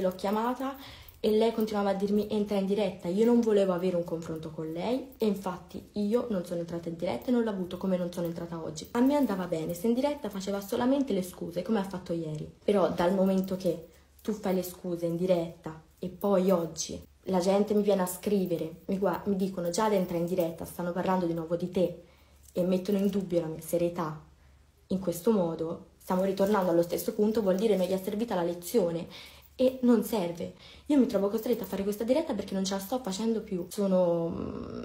L'ho chiamata e lei continuava a dirmi entra in diretta. Io non volevo avere un confronto con lei e infatti io non sono entrata in diretta e non l'ho avuto come non sono entrata oggi. A me andava bene, se in diretta faceva solamente le scuse come ha fatto ieri. Però dal momento che tu fai le scuse in diretta e poi oggi la gente mi viene a scrivere, mi, guarda, mi dicono già ad entrare in diretta, stanno parlando di nuovo di te e mettono in dubbio la mia serietà in questo modo, stiamo ritornando allo stesso punto, vuol dire non gli è servita la lezione e non serve. Io mi trovo costretta a fare questa diretta perché non ce la sto facendo più. Sono mm,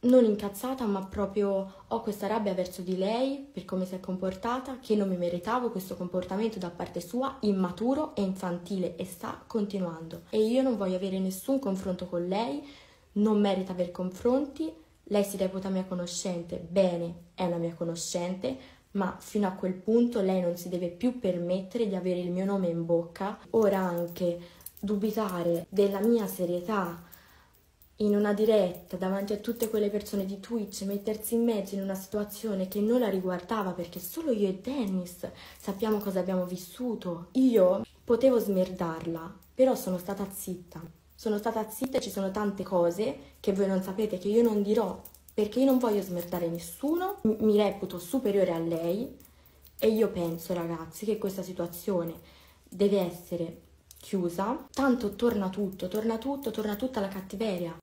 non incazzata, ma proprio ho questa rabbia verso di lei per come si è comportata, che non mi meritavo questo comportamento da parte sua, immaturo e infantile e sta continuando. E io non voglio avere nessun confronto con lei, non merita aver confronti. Lei si reputa mia conoscente, bene, è una mia conoscente, ma fino a quel punto lei non si deve più permettere di avere il mio nome in bocca. Ora anche dubitare della mia serietà in una diretta davanti a tutte quelle persone di Twitch, mettersi in mezzo in una situazione che non la riguardava perché solo io e Dennis sappiamo cosa abbiamo vissuto. Io potevo smerdarla, però sono stata zitta. Sono stata zitta e ci sono tante cose che voi non sapete che io non dirò perché io non voglio smerdare nessuno, mi reputo superiore a lei e io penso ragazzi che questa situazione deve essere chiusa, tanto torna tutto, torna tutto, torna tutta la cattiveria.